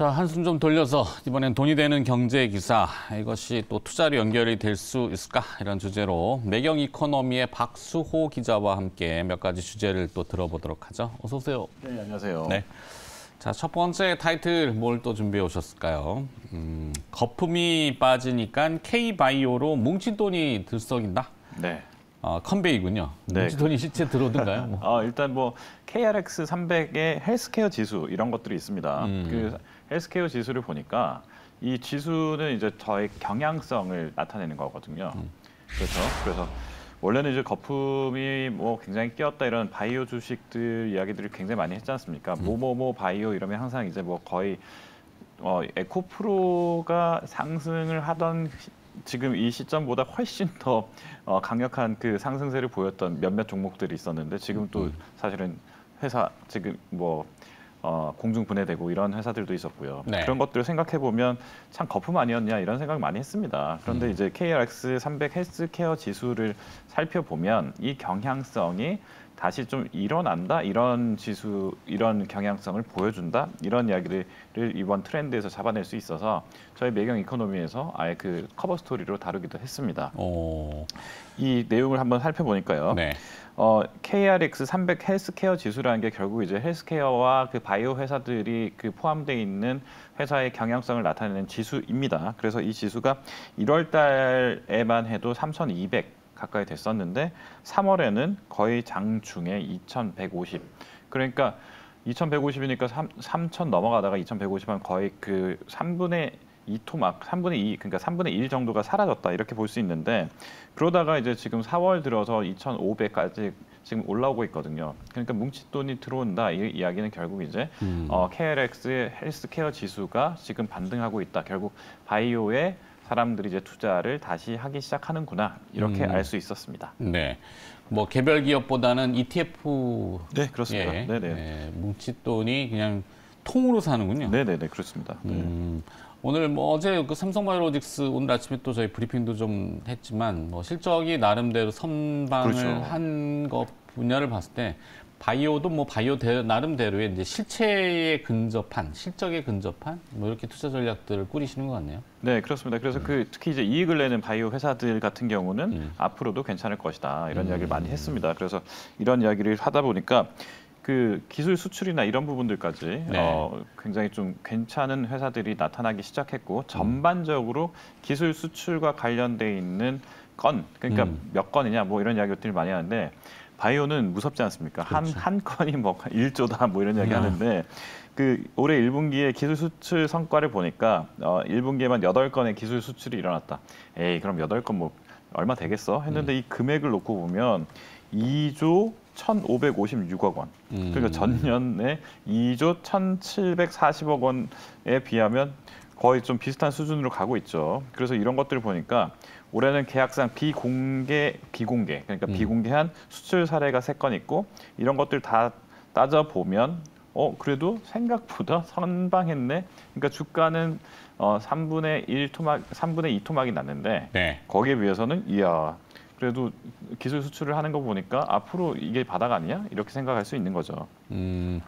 자, 한숨 좀 돌려서 이번엔 돈이 되는 경제 기사 이것이 또 투자로 연결이 될 수 있을까 이런 주제로 매경 이코노미의 박수호 기자와 함께 몇 가지 주제를 또 들어보도록 하죠. 어서 오세요. 네, 안녕하세요. 네. 자, 첫 번째 타이틀 뭘 또 준비해 오셨을까요? 음, 거품이 빠지니까 K바이오로 뭉친 돈이 들썩인다. 네. 어, 컨베이군요. 네. 뭉친 돈이 실제 들어오든가요? 뭐. 어, 일단 뭐 KRX 300의 헬스케어 지수 이런 것들이 있습니다. 음. 그 헬스케어 지수를 보니까 이 지수는 이제 저의 경향성을 나타내는 거거든요. 음. 그렇죠. 그래서 원래는 이제 거품이 뭐 굉장히 끼었다 이런 바이오 주식들 이야기들을 굉장히 많이 했지 않습니까? 음. 뭐뭐뭐 바이오 이러면 항상 이제 뭐 거의 어, 에코프로가 상승을 하던 시- 지금 이 시점보다 훨씬 더 어, 강력한 그 상승세를 보였던 몇몇 종목들이 있었는데 지금 또 음. 사실은 회사 지금 뭐 어, 공중 분해되고 이런 회사들도 있었고요. 네. 그런 것들을 생각해 보면 참 거품 아니었냐 이런 생각 많이 했습니다. 그런데 음. 이제 KRX 300 헬스케어 지수를 살펴보면 이 경향성이 다시 좀 일어난다 이런 지수 이런 경향성을 보여준다 이런 이야기를 이번 트렌드에서 잡아낼 수 있어서 저희 매경 이코노미에서 아예 그 커버 스토리로 다루기도 했습니다. 오, 이 내용을 한번 살펴보니까요. 네. 어, KRX 300 헬스케어 지수라는 게 결국 이제 헬스케어와 그 바이오 회사들이 그 포함되어 있는 회사의 경향성을 나타내는 지수입니다. 그래서 이 지수가 1월 달에만 해도 3,200 가까이 됐었는데 3월에는 거의 장중에 2,150. 그러니까 2,150이니까 3,000 넘어가다가 2,150은 거의 그 3분의 2 토막, 3분의 2, 그러니까 3분의 1 정도가 사라졌다 이렇게 볼 수 있는데 그러다가 이제 지금 4월 들어서 2,500까지 지금 올라오고 있거든요. 그러니까 뭉칫돈이 들어온다 이 이야기는 결국 이제 음. 어, KRX 헬스케어 지수가 지금 반등하고 있다. 결국 바이오에 사람들이 이제 투자를 다시 하기 시작하는구나 이렇게 음. 알수 있었습니다. 네. 뭐 개별 기업보다는 ETF 네, 그렇습니다. 예, 네네. 예, 뭉칫돈이 그냥 통으로 사는군요. 네네네 그렇습니다. 네. 음, 오늘 뭐 어제 그 삼성바이오로직스 오늘 아침에 또 저희 브리핑도 좀 했지만 뭐 실적이 나름대로 선방을 그렇죠. 한것 분야를 봤을 때 바이오도 뭐 바이오 대, 나름대로의 이제 실체에 근접한 실적에 근접한 뭐 이렇게 투자 전략들을 꾸리시는 것 같네요. 네, 그렇습니다. 그래서 그 특히 이제 이익을 내는 바이오 회사들 같은 경우는 음. 앞으로도 괜찮을 것이다 이런 음. 이야기를 많이 했습니다. 그래서 이런 이야기를 하다 보니까 그 기술 수출이나 이런 부분들까지 네. 어, 굉장히 좀 괜찮은 회사들이 나타나기 음. 시작했고 전반적으로 기술 수출과 관련돼 있는 건 그러니까 음. 몇 건이냐 뭐 이런 이야기들을 많이 하는데 바이오는 무섭지 않습니까? 한 그렇죠. 한 건이 뭐 1조다 뭐 이런 이야기 아. 하는데 그 올해 1분기에 기술 수출 성과를 보니까 어 1분기에만 8건의 기술 수출이 일어났다. 에이, 그럼 8건 뭐 얼마 되겠어? 했는데 이 금액을 놓고 보면 2조 1,556억 원. 음. 그러니까 전년에 2조 1,740억 원에 비하면 거의 좀 비슷한 수준으로 가고 있죠. 그래서 이런 것들을 보니까 올해는 계약상 비공개 비공개 그러니까 음. 비공개한 수출 사례가 세 건 있고 이런 것들 다 따져 보면 어 그래도 생각보다 선방했네. 그러니까 주가는 어 3분의 1 토막 3분의 2 토막이 났는데 네. 거기에 비해서는 이야 그래도 기술 수출을 하는 거 보니까 앞으로 이게 바닥 아니야 이렇게 생각할 수 있는 거죠. 음,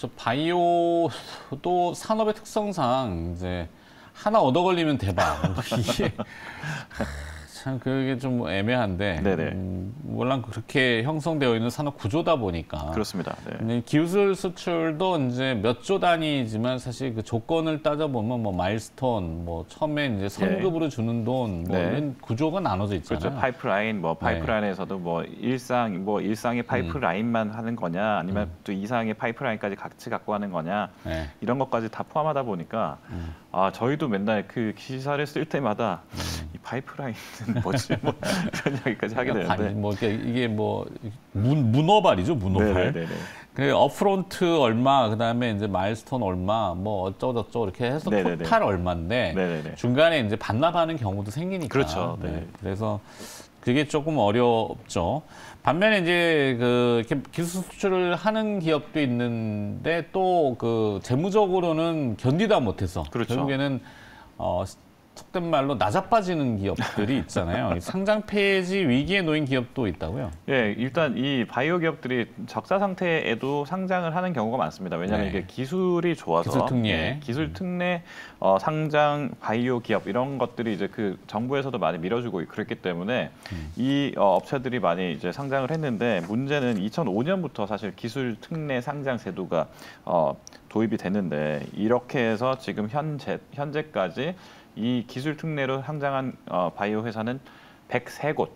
저 바이오도 산업의 특성상 이제 하나 얻어 걸리면 대박. 이게 참 그게 좀 애매한데. 네네. 음, 물론 그렇게 형성되어 있는 산업 구조다 보니까. 그렇습니다. 네. 기술 수출도 이제 몇 조 단위지만 사실 그 조건을 따져 보면 뭐 마일스톤, 뭐 처음에 이제 선급으로 주는 돈, 뭐 네. 이런 구조가 나눠져 있잖아요. 그렇죠. 파이프라인 뭐 파이프라인에서도 뭐 일상 뭐 일상의 파이프라인만 하는 거냐 아니면 또 이상의 파이프라인까지 같이 갖고 하는 거냐 네. 이런 것까지 다 포함하다 보니까 음. 아 저희도 맨날 그 기사를 쓸 때마다 음. 이 파이프라인은 뭐지 뭐 그런 이야기까지 하게 관- 되는데 뭐 이게, 이게 뭐 문, 문어발이죠, 문어발. 네네네 그 upfront 얼마, 그다음에 이제 milestone 얼마, 뭐 어쩌고 저쩌고 이렇게 해서 네네네. total 얼마인데 네네네 중간에 이제 반납하는 경우도 생기니까. 그렇죠. 네. 그래서 그게 조금 어렵죠. 반면에 이제 그 기술 수출을 하는 기업도 있는데 또 그 재무적으로는 견디다 못해서 그렇죠. 결국에는 어 속된 말로 나자빠지는 기업들이 있잖아요. 이 상장 폐지 위기에 놓인 기업도 있다고요. 예, 일단 이 바이오 기업들이 적자 상태에도 상장을 하는 경우가 많습니다. 왜냐하면 네. 이게 기술이 좋아서 기술 특례. 예, 기술 특례 어, 상장 바이오 기업 이런 것들이 이제 그 정부에서도 많이 밀어주고 그랬기 때문에 음. 이 어, 업체들이 많이 이제 상장을 했는데 문제는 2005년부터 사실 기술 특례 상장 제도가 어, 도입이 됐는데 이렇게 해서 지금 현재 현재까지 이 기술 특례로 상장한 어, 바이오 회사는 103곳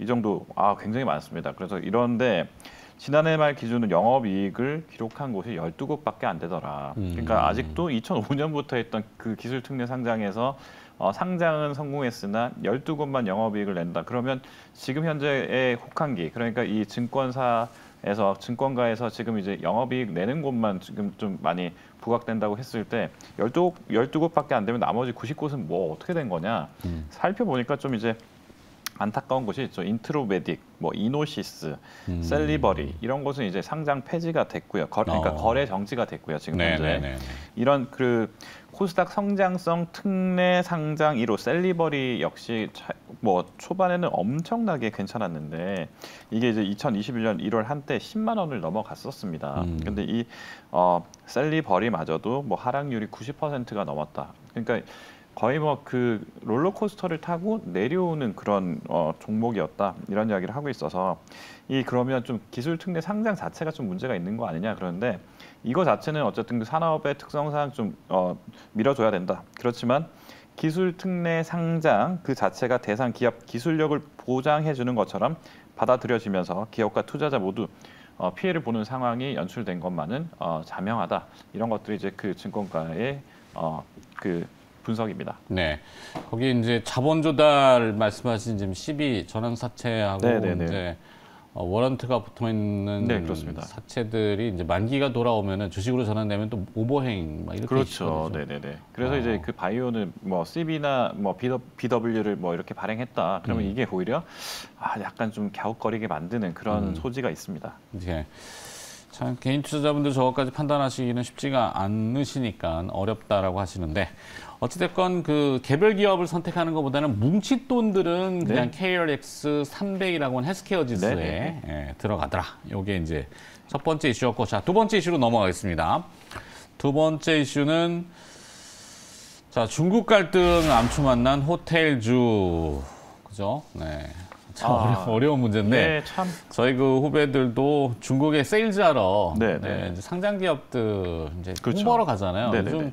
이 정도 아 굉장히 많습니다. 그래서 이런데 지난해 말 기준으로 영업이익을 기록한 곳이 12곳밖에 안 되더라. 음. 그러니까 아직도 2005년부터 했던 그 기술 특례 상장에서 어, 상장은 성공했으나 12곳만 영업이익을 낸다. 그러면 지금 현재의 혹한기 그러니까 이 증권사 에서 증권가에서 지금 이제 영업이익 내는 곳만 지금 좀 많이 부각된다고 했을 때 12, 12곳밖에 안 되면 나머지 90곳은 뭐 어떻게 된 거냐 음. 살펴보니까 좀 이제 안타까운 것이 있죠. 인트로메딕, 뭐 이노시스, 음. 셀리버리 이런 것은 이제 상장 폐지가 됐고요. 거, 그러니까 어. 거래 정지가 됐고요. 지금 현재 네네네. 이런 그 코스닥 성장성 특례 상장 1호 셀리버리 역시 차, 뭐 초반에는 엄청나게 괜찮았는데 이게 이제 2021년 1월 한때 10만 원을 넘어갔었습니다. 음. 근데 이 어, 셀리버리마저도 뭐 하락률이 90%가 넘었다. 그러니까 거의 뭐 그 롤러코스터를 타고 내려오는 그런 어, 종목이었다. 이런 이야기를 하고 있어서 이 그러면 좀 기술 특례 상장 자체가 좀 문제가 있는 거 아니냐 그러는데 이거 자체는 어쨌든 그 산업의 특성상 좀 어, 밀어줘야 된다. 그렇지만 기술 특례 상장 그 자체가 대상 기업 기술력을 보장해 주는 것처럼 받아들여지면서 기업과 투자자 모두 어, 피해를 보는 상황이 연출된 것만은 어, 자명하다. 이런 것들이 이제 그 증권가의 어, 그 분석입니다. 네. 거기 이제 자본 조달 말씀하신 지금 12 전환 사채하고 네네네. 이제 어, 워런트가 붙어 있는 네. 사채들이 이제 만기가 돌아오면은 주식으로 전환되면 또 오버행 막 이렇게 그렇죠. 있거든요. 네네 네. 그래서 어. 이제 그 바이오는 뭐 CB나 뭐 BW를 뭐 이렇게 발행했다. 그러면 음. 이게 오히려 아 약간 좀 갸웃거리게 만드는 그런 음. 소지가 있습니다. 이제 참 개인 투자자분들 저것까지 판단하시기는 쉽지가 않으시니까 어렵다라고 하시는데 어찌됐건 그 개별 기업을 선택하는 것보다는 뭉치 돈들은 그냥 KRX 300이라고 하는 헬스케어 지수에 네, 예, 들어가더라. 요게 이제 첫 번째 이슈였고 자 두 번째 이슈로 넘어가겠습니다. 두 번째 이슈는 자 중국 갈등 암초 만난 호텔주 그죠? 네. 참 아. 어려, 어려운 문제인데 네, 참. 저희 그 후배들도 중국에 세일즈하러 네, 네, 네. 상장 기업들 이제 그렇죠. 홍보하러 가잖아요. 네, 네, 요즘 네.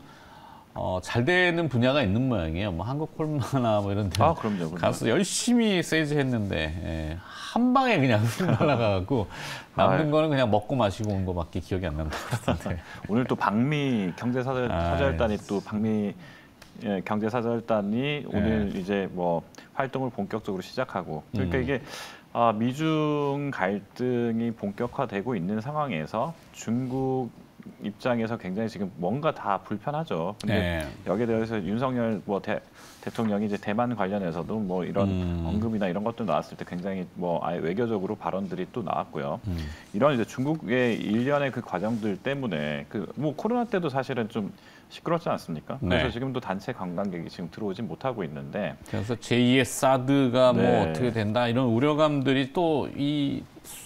어, 잘 되는 분야가 있는 모양이에요. 뭐 한국 콜마나 뭐 이런 데 아 그럼요. 그럼요. 가서 열심히 세일즈 했는데 예, 한 방에 그냥 훅 날아가고 남는 아유. 거는 그냥 먹고 마시고 온 거밖에 기억이 안 난다 그러던데. 오늘 또 박미 경제사절단이 아이. 또 박미 예, 경제사절단이 오늘 이제 뭐 활동을 본격적으로 시작하고 그러니까 음. 이게 아, 미중 갈등이 본격화되고 있는 상황에서 중국 입장에서 굉장히 지금 뭔가 다 불편하죠. 근데 네. 여기에 대해서 윤석열 뭐 대, 대통령이 이제 대만 관련해서도 뭐 이런 음. 언급이나 이런 것도 나왔을 때 굉장히 뭐 아예 외교적으로 발언들이 또 나왔고요. 음. 이런 이제 중국의 일련의 그 과정들 때문에 그 뭐 코로나 때도 사실은 좀 시끄럽지 않습니까? 그래서 네. 지금도 단체 관광객이 지금 들어오지 못하고 있는데 그래서 제2의 사드가 뭐 네. 어떻게 된다 이런 우려감들이 또 이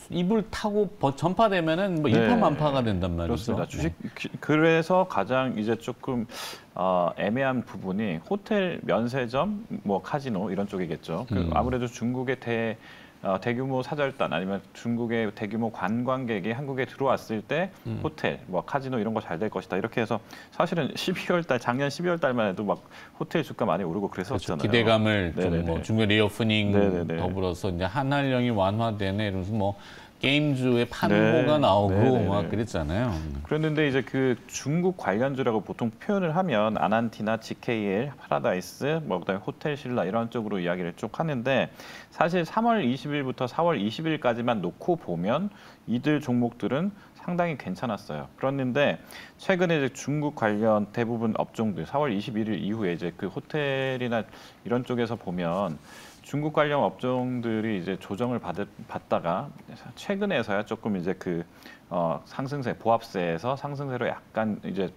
입을 타고 버- 전파되면은 뭐 네. 일파만파가 된단 말이죠. 그렇습니다. 주식 기- 그래서 가장 이제 조금 어, 애매한 부분이 호텔 면세점, 뭐 카지노 이런 쪽이겠죠. 그 음. 아무래도 중국의 대 어, 대규모 사절단 아니면 중국의 대규모 관광객이 한국에 들어왔을 때 음. 호텔, 뭐 카지노 이런 거 잘 될 것이다 이렇게 해서 사실은 12월 달 작년 12월 달만 해도 막 호텔 주가 많이 오르고 그렇죠. 그랬었잖아요. 기대감을 좀 네네네. 뭐 중국 reopening 네네네. 더불어서 이제 한한령이 완화되네 이러면서 뭐 게임주의 판호가 네. 나오고 네네네. 막 그랬잖아요. 그랬는데 이제 그 중국 관련주라고 보통 표현을 하면 아난티나, GKL, 파라다이스, 뭐 그다음에 호텔 신라 이런 쪽으로 이야기를 쭉 하는데 사실 3월 20일부터 4월 20일까지만 놓고 보면 이들 종목들은 상당히 괜찮았어요. 그랬는데 최근에 이제 중국 관련 대부분 업종들 4월 21일 이후에 이제 그 호텔이나 이런 쪽에서 보면 중국 관련 업종들이 이제 조정을 받, 받다가 최근에서야 조금 이제 그 어, 상승세 보합세에서 상승세로 약간 이제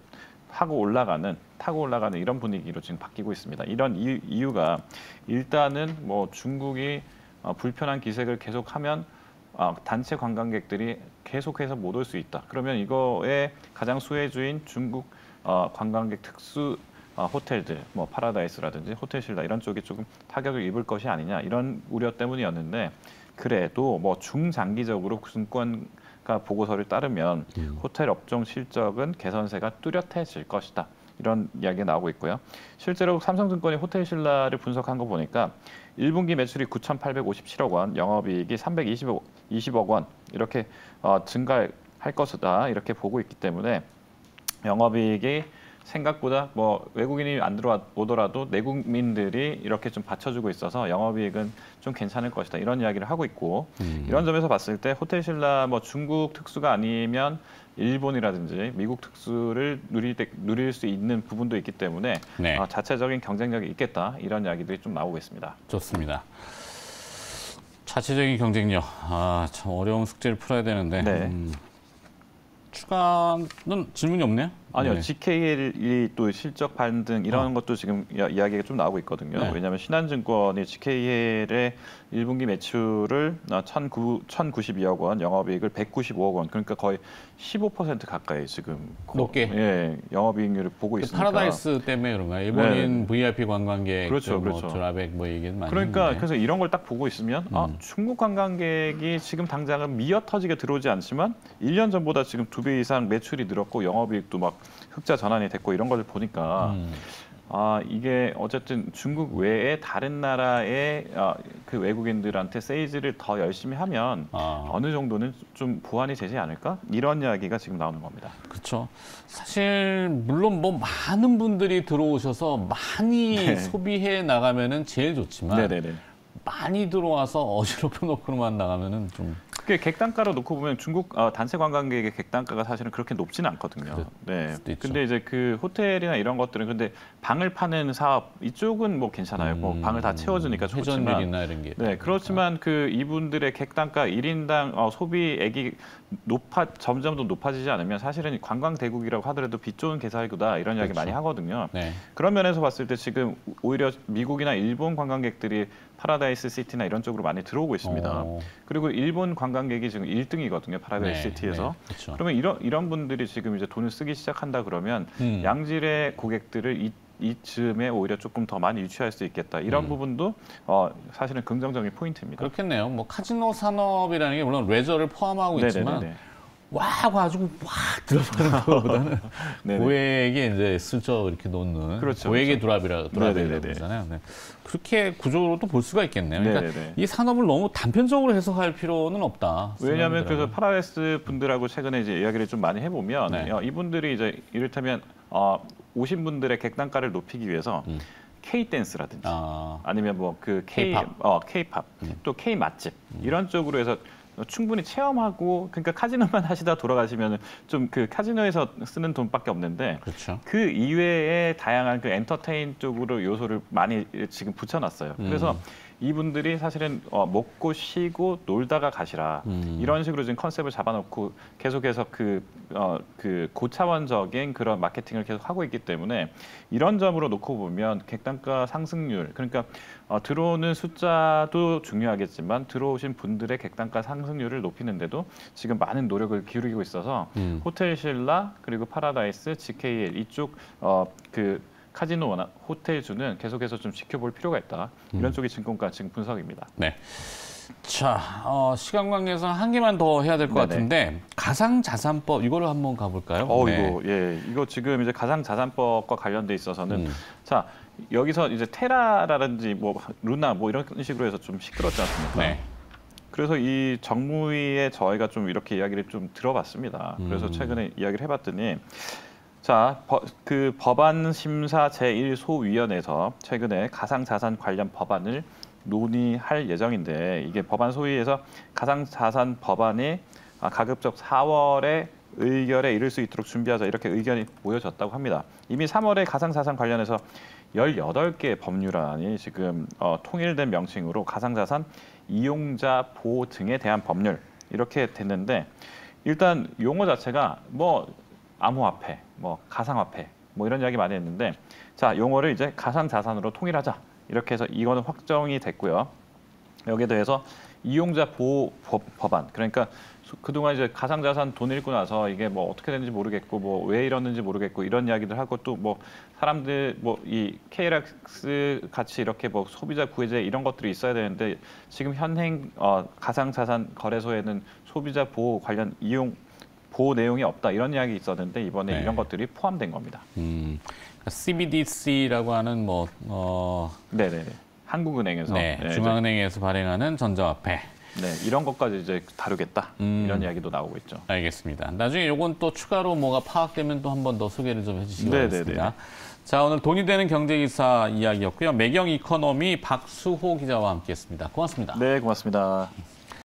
하고 올라가는 타고 올라가는 이런 분위기로 지금 바뀌고 있습니다. 이런 이유, 이유가 일단은 뭐 중국이 어, 불편한 기색을 계속하면 어, 단체 관광객들이 계속해서 못 올 수 있다. 그러면 이거의 가장 수혜주인 중국 어, 관광객 특수 어, 호텔들, 뭐 파라다이스라든지 호텔신라 이런 쪽이 조금 타격을 입을 것이 아니냐 이런 우려 때문이었는데 그래도 뭐 중장기적으로 증권가 보고서를 따르면 호텔 업종 실적은 개선세가 뚜렷해질 것이다. 이런 이야기가 나오고 있고요. 실제로 삼성증권이 호텔신라를 분석한 거 보니까 1분기 매출이 9,857억 원, 영업이익이 320억 20억 원 이렇게 어, 증가할 것이다 이렇게 보고 있기 때문에 영업이익이 생각보다 뭐 외국인이 안 들어오더라도 내국민들이 이렇게 좀 받쳐주고 있어서 영업이익은 좀 괜찮을 것이다 이런 이야기를 하고 있고 음. 이런 점에서 봤을 때 호텔 신라 뭐 중국 특수가 아니면 일본이라든지 미국 특수를 누릴, 때, 누릴 수 있는 부분도 있기 때문에 네. 어, 자체적인 경쟁력이 있겠다 이런 이야기들이 좀 나오고 있습니다. 좋습니다. 자체적인 경쟁력. 아, 참 어려운 숙제를 풀어야 되는데. 네. 음, 추가는 질문이 없네요. 아니요, 네. GKL이 또 실적 반등 이런 어. 것도 지금 이야- 이야기가 좀 나오고 있거든요. 네. 왜냐하면 신한증권이 GKL의 1분기 매출을 1,009, 1,092억 원, 영업이익을 195억 원, 그러니까 거의 15% 가까이 지금 고- 높게. 예, 영업이익률을 보고 그 있으니까. 파라다이스 때문에 그런가요? 일본인 네. VIP 관광객, 그렇죠, 뭐 그렇죠. drop액 뭐 얘기는 많이 그러니까 했는데. 그래서 이런 걸 딱 보고 있으면 아, 음. 중국 관광객이 지금 당장은 미어 터지게 들어오지 않지만 1년 전보다 지금 두 배 이상 매출이 늘었고 영업이익도 막 흑자 전환이 됐고 이런 걸 보니까 음. 아 이게 어쨌든 중국 외에 다른 나라의 아, 그 외국인들한테 세일즈를 더 열심히 하면 아. 어느 정도는 좀 보완이 되지 않을까 이런 이야기가 지금 나오는 겁니다. 그렇죠. 사실 물론 뭐 많은 분들이 들어오셔서 많이 네. 소비해 나가면은 제일 좋지만 네네네. 많이 들어와서 어지럽혀 놓고만 나가면은 좀 그게 객단가로 놓고 보면 중국 어, 단체 관광객의 객단가가 사실은 그렇게 높지는 않거든요. 네. 근데 이제 그 호텔이나 이런 것들은 근데 방을 파는 사업 이쪽은 뭐 괜찮아요. 뭐 음, 방을 다 채워주니까 좋지만. 회전율이나 이런 게 네, 그렇지만 그 이분들의 객단가 일인당 어, 소비액이 높아 점점 더 높아지지 않으면 사실은 관광 대국이라고 하더라도 빛 좋은 개살구다 이런 이야기 그렇죠. 많이 하거든요. 네. 그런 면에서 봤을 때 지금 오히려 미국이나 일본 관광객들이 파라다이스 시티나 이런 쪽으로 많이 들어오고 있습니다. 어, 그리고 일본 관광객이 지금 1등이거든요. 파라다이스 네, 시티에서. 네, 그렇죠. 그러면 이런 이런 분들이 지금 이제 돈을 쓰기 시작한다 그러면 음. 양질의 고객들을 이 이쯤에 오히려 조금 더 많이 유치할 수 있겠다. 이런 음. 부분도 어, 사실은 긍정적인 포인트입니다. 그렇겠네요. 뭐 카지노 산업이라는 게 물론 레저를 포함하고 있지만 네네네. 와 가지고 확 들어가는 것보다는. 고액에 이제 슬쩍 이렇게 놓는 그렇죠, 고액의 drop이라 drop이라고. 그러잖아요. 네. 그렇게 구조로도 볼 수가 있겠네요. 그러니까 네네네. 이 산업을 너무 단편적으로 해석할 필요는 없다. 왜냐하면 그래서. 파라다이스 분들하고 최근에 이제 이야기를 좀 많이 해보면 네. 어, 이분들이 이제 이를테면 어, 오신 분들의 객단가를 높이기 위해서 음. K 댄스라든지 아, 아니면 뭐 그 K K-pop. 어 K-pop 음. 또 K 맛집 이런 쪽으로 해서 충분히 체험하고 그러니까 카지노만 하시다 돌아가시면 좀 그 카지노에서 쓰는 돈밖에 없는데 그렇죠. 그 이외에 다양한 그 엔터테인 쪽으로 요소를 많이 지금 붙여놨어요. 그래서 음. 이분들이 사실은 어, 먹고 쉬고 놀다가 가시라 음. 이런 식으로 지금 컨셉을 잡아놓고 계속해서 그, 어, 그 고차원적인 그런 마케팅을 계속 하고 있기 때문에 이런 점으로 놓고 보면 객단가 상승률 그러니까 어, 들어오는 숫자도 중요하겠지만 들어오신 분들의 객단가 상승률을 높이는데도 지금 많은 노력을 기울이고 있어서 음. 호텔 신라 그리고 파라다이스, GKL 이쪽 어, 그 카지노나 호텔주는 계속해서 좀 지켜볼 필요가 있다. 이런 음. 쪽이 증권가 지금 분석입니다. 네. 자, 어, 시간 관계에서 한 개만 더 해야 될 것. 같은데 가상 자산법 이거를 한번 가볼까요? 어 네. 이거 예 이거 지금 이제 가상 자산법과 관련돼 있어서는 음. 자 여기서 이제 테라라든지 뭐 루나 뭐 이런 식으로 해서 좀 시끄럽지 않습니까? 네. 그래서 이 정무위에 저희가 좀 이렇게 이야기를 좀 들어봤습니다. 그래서 음. 최근에 이야기를 해봤더니 자, 버- 그 법안 심사 제1소위원회에서 최근에 가상자산 관련 법안을 논의할 예정인데 이게 법안 소위에서 가상자산 법안이 아, 가급적 4월에 의결에 이를 수 있도록 준비하자 이렇게 의견이 모여졌다고 합니다. 이미 3월에 가상자산 관련해서 18개 법률안이 지금 어, 통일된 명칭으로 가상자산 이용자 보호 등에 대한 법률 이렇게 됐는데 일단 용어 자체가 뭐 암호화폐, 뭐 가상화폐 뭐 이런 이야기 많이 했는데 자 용어를 이제 가상 자산으로 통일하자 이렇게 해서 이거는 확정이 됐고요. 여기에 대해서 이용자 보호 법, 법안 그러니까 소- 그동안 이제 가상자산 돈 잃고 나서 이게 뭐 어떻게 되는지 모르겠고 뭐 왜 이러는지 모르겠고 이런 이야기들 하고 또 뭐 사람들 뭐 이 KLX 같이 이렇게 뭐 소비자 구해제 이런 것들이 있어야 되는데 지금 현행 어, 가상자산 거래소에는 소비자 보호 관련 이용 보호 내용이 없다 이런 이야기 있었는데 이번에 네. 이런 것들이 포함된 겁니다. 음, CBDC라고 하는 뭐 어, 네네네. 한국은행에서 네, 네, 중앙은행에서 발행하는 전자화폐. 네 이런 것까지 이제 다루겠다 음. 이런 이야기도 나오고 있죠. 알겠습니다. 나중에 요건 또 추가로 뭐가 파악되면 또 한 번 더 소개를 좀 해주시기 네네네. 바라겠습니다. 자, 오늘 돈이 되는 경제기사 이야기였고요. 매경 이코노미 박수호 기자와 함께했습니다. 고맙습니다. 네 고맙습니다.